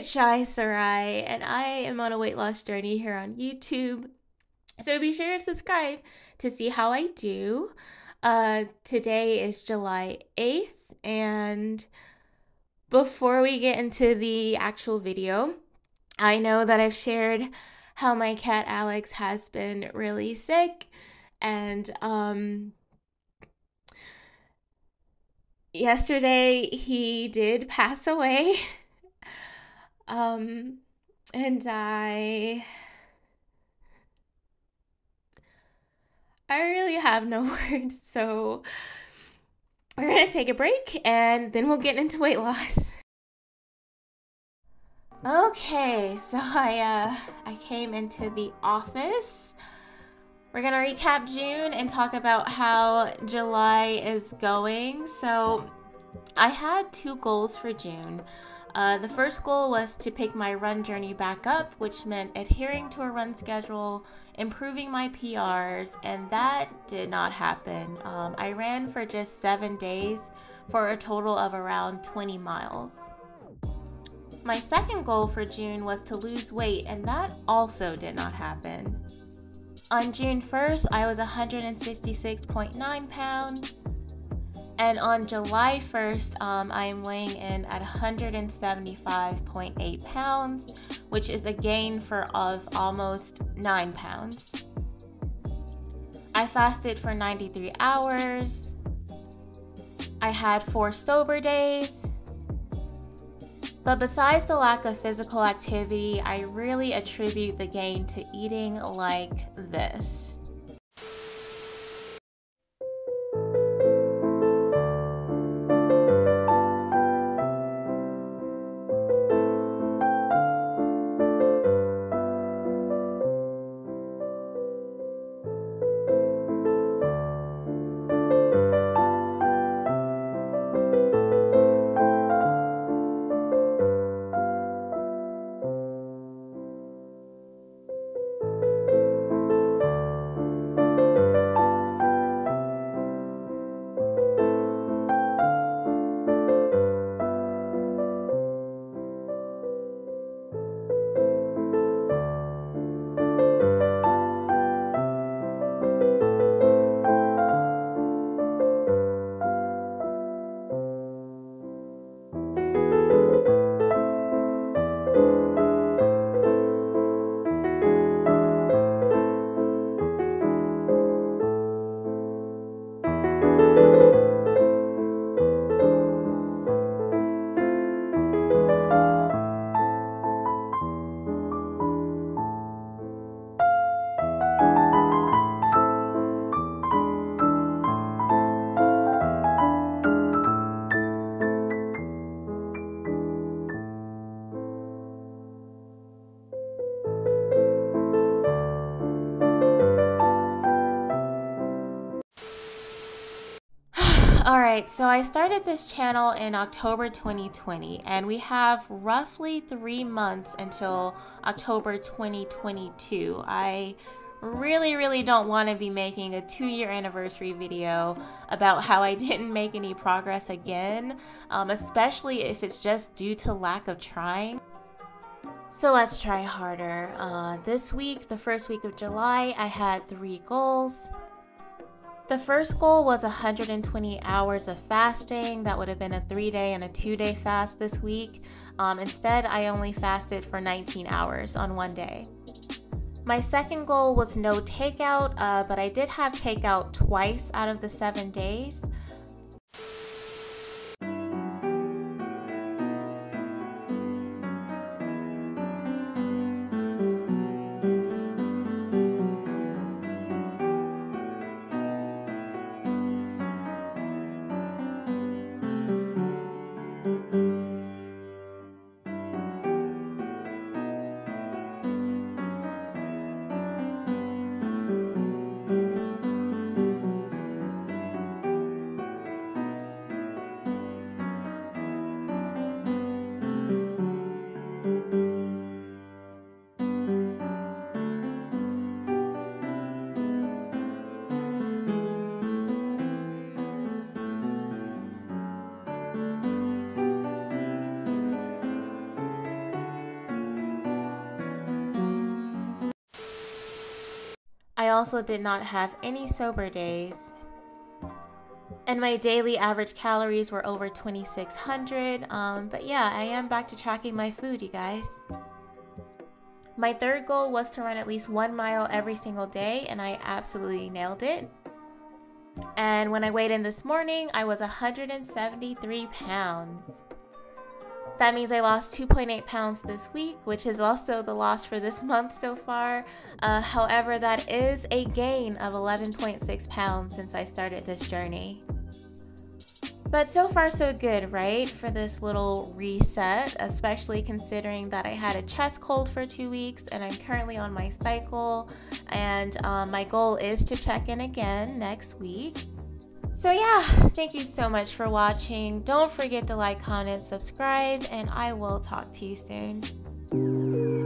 it's Sorai, and I am on a weight loss journey here on YouTube. So be sure to subscribe to see how I do. Uh, today is July 8th, and before we get into the actual video, I know that I've shared how my cat Alex has been really sick, and um, yesterday he did pass away. um, and I I really have no words, so we're gonna take a break and then we'll get into weight loss. Okay, so I uh I came into the office. We're gonna recap June and talk about how July is going. So I had two goals for June. Uh, the first goal was to pick my run journey back up, which meant adhering to a run schedule, improving my PRs, and that did not happen. Um, I ran for just seven days for a total of around 20 miles. My second goal for June was to lose weight, and that also did not happen. On June 1st, I was 166.9 pounds. And on July 1st, um, I am weighing in at 175.8 pounds, which is a gain for of almost 9 pounds. I fasted for 93 hours. I had four sober days. But besides the lack of physical activity, I really attribute the gain to eating like this. Right, so I started this channel in October 2020, and we have roughly three months until October 2022. I really, really don't want to be making a two year anniversary video about how I didn't make any progress again, um, especially if it's just due to lack of trying. So let's try harder. Uh, this week, the first week of July, I had three goals. The first goal was 120 hours of fasting. That would have been a three day and a two day fast this week. Um, instead, I only fasted for 19 hours on one day. My second goal was no takeout, uh, but I did have takeout twice out of the seven days. Also did not have any sober days. And my daily average calories were over 2,600. Um, but yeah, I am back to tracking my food, you guys. My third goal was to run at least one mile every single day, and I absolutely nailed it. And when I weighed in this morning, I was 173 pounds. That means I lost 2.8 pounds this week, which is also the loss for this month so far. Uh, however, that is a gain of 11.6 pounds since I started this journey. But so far, so good, right? For this little reset, especially considering that I had a chest cold for two weeks and I'm currently on my cycle. And um, my goal is to check in again next week. So, yeah, thank you so much for watching. Don't forget to like, comment, subscribe, and I will talk to you soon.